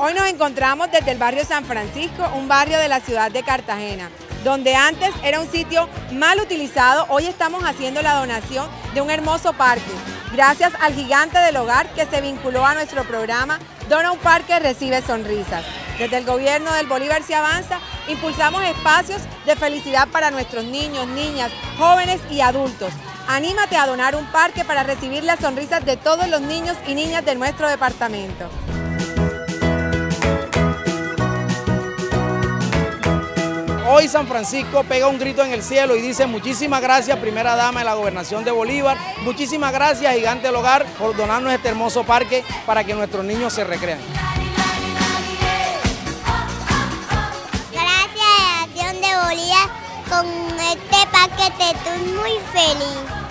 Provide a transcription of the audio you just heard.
Hoy nos encontramos desde el barrio San Francisco, un barrio de la ciudad de Cartagena, donde antes era un sitio mal utilizado, hoy estamos haciendo la donación de un hermoso parque. Gracias al gigante del hogar que se vinculó a nuestro programa Dona un Parque, Recibe Sonrisas. Desde el gobierno del Bolívar se avanza, impulsamos espacios de felicidad para nuestros niños, niñas, jóvenes y adultos. Anímate a donar un parque para recibir las sonrisas de todos los niños y niñas de nuestro departamento. Hoy San Francisco pega un grito en el cielo y dice muchísimas gracias primera dama de la gobernación de Bolívar, muchísimas gracias Gigante del Hogar por donarnos este hermoso parque para que nuestros niños se recreen. Gracias Acción de Bolívar con este paquete, estoy muy feliz.